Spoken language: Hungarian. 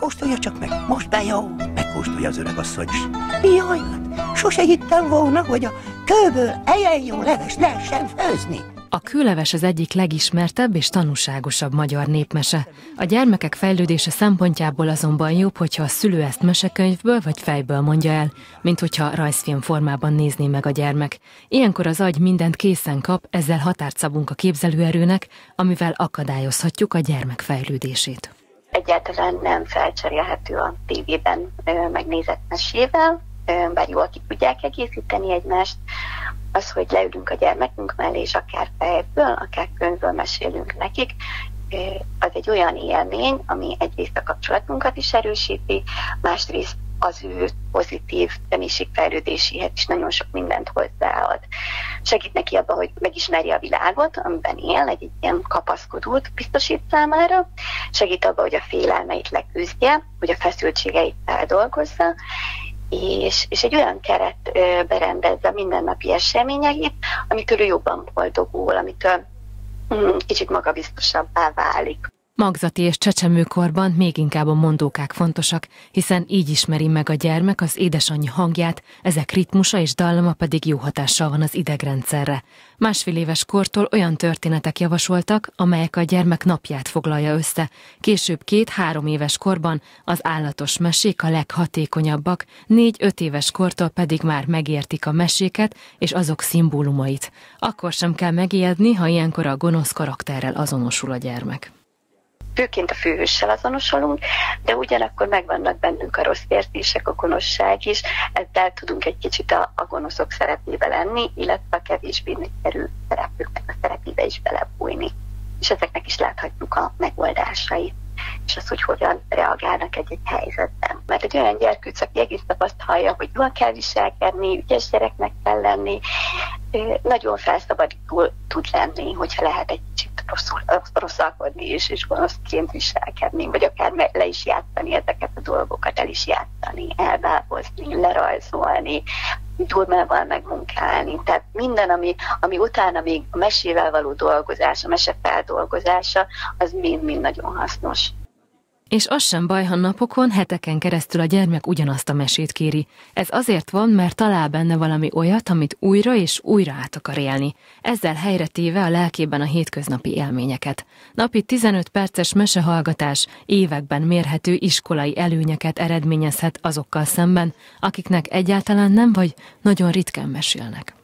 kóstolja csak meg, most be jó, megkóstolja az öreg asszony is. Jaj, hát sose hittem volna, hogy a kőből ilyen jó leves lehessen főzni. A kőleves az egyik legismertebb és tanúságosabb magyar népmese. A gyermekek fejlődése szempontjából azonban jobb, hogyha a szülő ezt mesekönyvből vagy fejből mondja el, mint hogyha rajzfilm formában nézné meg a gyermek. Ilyenkor az agy mindent készen kap, ezzel határt szabunk a képzelőerőnek, amivel akadályozhatjuk a gyermek fejlődését. Egyáltalán nem felcserélhető a tévében megnézett mesével, bár jól ki tudják egészíteni egymást, az, hogy leülünk a gyermekünk mellé, és akár fejből, akár könyvből mesélünk nekik, az egy olyan élmény, ami egyrészt a kapcsolatunkat is erősíti, másrészt az ő pozitív személyiségfejlődéséhez is nagyon sok mindent hozzáad. Segít neki abban, hogy megismerje a világot, amiben él, egy, ilyen kapaszkodót biztosít számára, segít abban, hogy a félelmeit leküzdje, hogy a feszültségeit feldolgozza, és, és egy olyan keret berendezze a mindennapi eseményeit, amitől ő jobban boldogul, amitől mm, kicsit magabiztosabbá válik. Magzati és csecsemőkorban még inkább a mondókák fontosak, hiszen így ismeri meg a gyermek az édesanyja hangját, ezek ritmusa és dallama pedig jó hatással van az idegrendszerre. Másfél éves kortól olyan történetek javasoltak, amelyek a gyermek napját foglalja össze. Később két-három éves korban az állatos mesék a leghatékonyabbak, négy-öt éves kortól pedig már megértik a meséket és azok szimbólumait. Akkor sem kell megijedni, ha ilyenkor a gonosz karakterrel azonosul a gyermek főként a főhőssel azonosulunk, de ugyanakkor megvannak bennünk a rossz érzések, a gonoszság is, ezzel tudunk egy kicsit a, a gonoszok szerepébe lenni, illetve a kevésbé kerül szereplőknek a szerepébe is belebújni. És ezeknek is láthatjuk a megoldásait és az, hogy hogyan reagálnak egy-egy helyzetben. Mert egy olyan gyerkőc, aki egész nap azt hallja, hogy jól kell viselkedni, ügyes gyereknek kell lenni, nagyon felszabadító tud lenni, hogyha lehet egy kicsit rosszul, rosszalkodni és, és gonoszként viselkedni, vagy akár le is játszani ezeket a dolgokat, el is játszani, elbábozni, lerajzolni, durmával megmunkálni. Tehát minden, ami, ami utána még a mesével való dolgozás, a mese feldolgozása, az mind-mind nagyon hasznos. És az sem baj, ha napokon, heteken keresztül a gyermek ugyanazt a mesét kéri. Ez azért van, mert talál benne valami olyat, amit újra és újra át akar élni. Ezzel helyre téve a lelkében a hétköznapi élményeket. Napi 15 perces mesehallgatás években mérhető iskolai előnyeket eredményezhet azokkal szemben, akiknek egyáltalán nem vagy nagyon ritkán mesélnek.